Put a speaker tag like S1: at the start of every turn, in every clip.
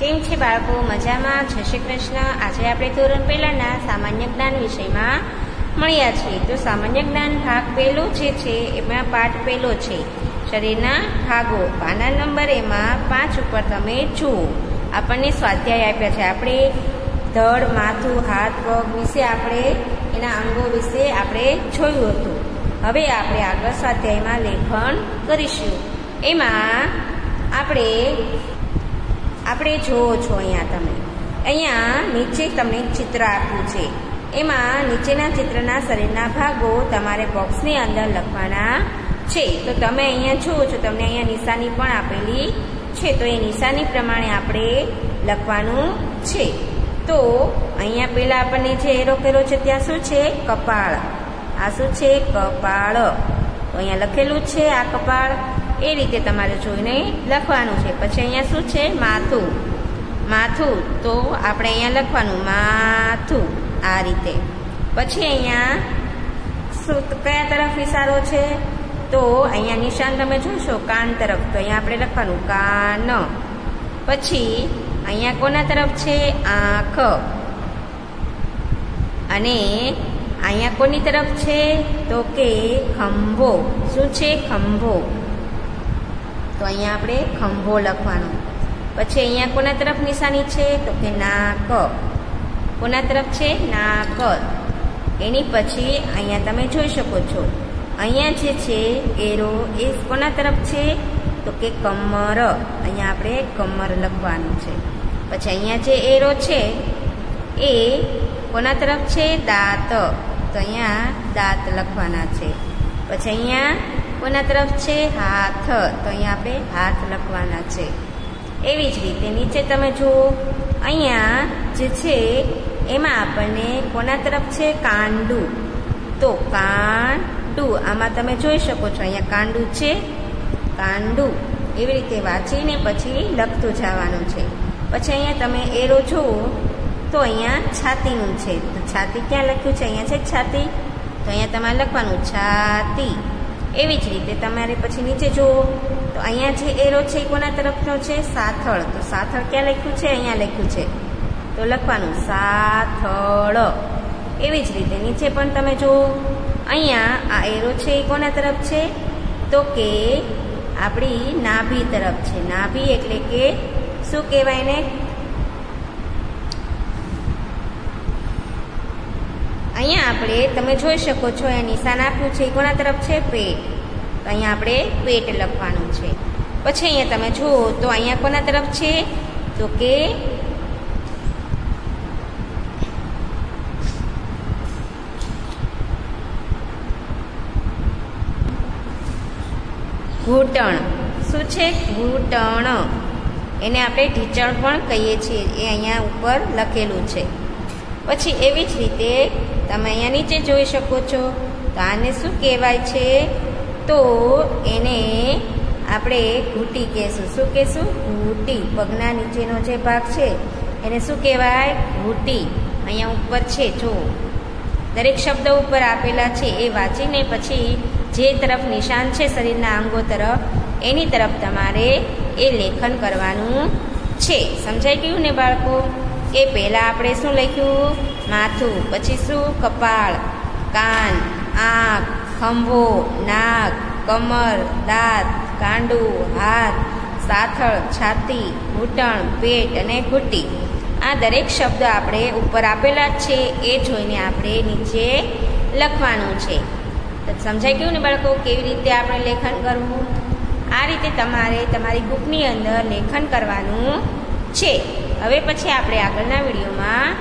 S1: કેમ છે બાળકો? મજામાં? જય શ્રી કૃષ્ણ. આજે આપણે ધોરણ પહેલાના સામાન્ય જ્ઞાન વિષયમાં મળ્યા છીએ તો સામાન્ય જ્ઞાન ભાગ પહેલો જે છે, એમાં પાઠ પહેલો છે. શરીરના ભાગો. પાના નંબર એમાં પાંચ ઉપર તમે જુઓ. આપણને સ્વાધ્યાય આપ્યા છે. આપણે ધડ, માથું, હાથ, પગ વિશે આપણે, એના અંગો વિશે આપણે જોયું હતું. હવે આપણે આગળ સ્વાધ્યાયમાં લેખન કરીશું. એમાં આપણે આપણે જુઓ છો અહીંયા તમે. અહીંયા નીચે તમને ચિત્ર આપ્યું છે. એમાં નીચેના ચિત્રના શરીરના ભાગો તમારે બોક્સની અંદર લખવાના છે. તો તમે અહીંયા જુઓ છો, તમને અહીંયા નિશાની પણ આપેલી છે. તો એ નિશાની પ્રમાણે આપણે લખવાનું છે. તો અહીંયા પેલા આપણને જે એરો કર્યો છે, ત્યાં શું છે? કપાળ. આ શું છે? કપાળ. તો અહીંયા લખેલું છે આ કપાળ. એ રીતે તમારે જોઈને લખવાનું છે. પછી અહીંયા શું છે? માથું. માથું. તો આપણે અહીંયા લખવાનું માથું આ રીતે. પછી અહીંયા શું કયા તરફ ઇશારો છે? તો અહીંયા નિશાન તમે જોશો, કાન તરફ. તો અહીંયા આપણે લખવાનું કાન. પછી અહીંયા કોના તરફ છે? આંખ. અને અહીંયા કોની તરફ છે? તો કે ખંભો. શું છે? ખંભો. તો અહીંયા આપણે ખંભો લખવાનો. પછી અહીંયા કોના તરફ નિશાની છે? તો કે ના ક કોના તરફ છે? ના ક એની પછી અહીંયા તમે જોઈ શકો છો. અહીંયા જે છે, એરો એ કોના તરફ છે? તો કે કમર. અહીંયા આપણે કમર લખવાનું છે. પછી અહીંયા જે એરો છે, એ કોના તરફ છે? દાંત. તો અહીંયા દાંત લખવાના છે. પછી અહીંયા કોના તરફ છે? હાથ. તો અહીંયા આપણે હાથ લખવાના છે. એવી જ રીતે નીચે તમે જુઓ, અહીંયા જે છે, એમાં આપણને કોના તરફ છે? કાંડું. તો કાંડું, આમાં તમે જોઈ શકો છો, અહીંયા કાંડું છે. કાંડું. એવી રીતે વાંચીને પછી લખતું જવાનું છે. પછી અહીંયા તમે એરો જુઓ, તો અહીંયા છાતીનું છે. તો છાતી ક્યાં લખ્યું છે? અહીંયા છે છાતી. તો અહીંયા તમારે લખવાનું, છાતી. એવી જ રીતે તમારે પછી નીચે જુઓ, તો અહીંયા જે એરો છે એ કોના તરફનો છે? સાથળ. તો સાથળ ક્યાં લખ્યું છે? અહીંયા લખ્યું છે. તો લખવાનું, સાથળ. એવી જ રીતે નીચે પણ તમે જુઓ, અહીંયા આ એરો છે એ કોના તરફ છે? તો કે આપણી નાભી તરફ છે. નાભી એટલે કે શું કહેવાય ને અહીંયા આપણે, તમે જોઈ શકો છો એ નિશાન આપ્યું છે એ કોના તરફ છે પેટ. તો અહીંયા આપણે પેટ લખવાનું છે. પછી અહીંયા તમે જુઓ, તો અહીંયા કોના તરફ છે? તો કે ઘૂંટણ. શું છે? ઘૂંટણ. એને આપણે ઢીચણ પણ કહીએ છીએ. એ અહીંયા ઉપર લખેલું છે. પછી એવી જ રીતે તમે અહીંયા નીચે જોઈ શકો છો. તો આને શું કહેવાય છે? તો એને આપણે ઘૂંટી કહેશું. શું કહેશું? ઘૂંટી. પગના નીચેનો જે ભાગ છે, એને શું કહેવાય? ઘૂંટી. અહીંયા ઉપર છે, જો. દરેક શબ્દ ઉપર આપેલા છે, એ વાંચીને પછી જે તરફ નિશાન છે શરીરના અંગો તરફ, એની તરફ તમારે એ લેખન કરવાનું છે. સમજાઈ ગયું ને બાળકો? એ પહેલાં આપણે શું લખ્યું? માથું. પછી શું? કપાળ, કાન, આંખ, ખંભો, નાક, કમર, દાંત કાંડું હાથ, સાથળ, છાતી, ઘૂંટણ, પેટ અને ઘૂંટી. આ દરેક શબ્દ આપણે ઉપર આપેલા જ છે. એ જોઈને આપણે નીચે લખવાનું છે. સમજાઈ ગયું ને બાળકો કેવી રીતે આપણે લેખન કરવું? આ રીતે તમારે તમારી બુકની અંદર લેખન કરવાનું છે. હવે પછી આપણે આગળના વિડીયોમાં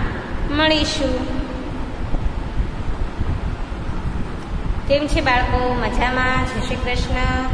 S1: મળીશું. કેમ છે બાળકો? મજામાં? જય શ્રી કૃષ્ણ.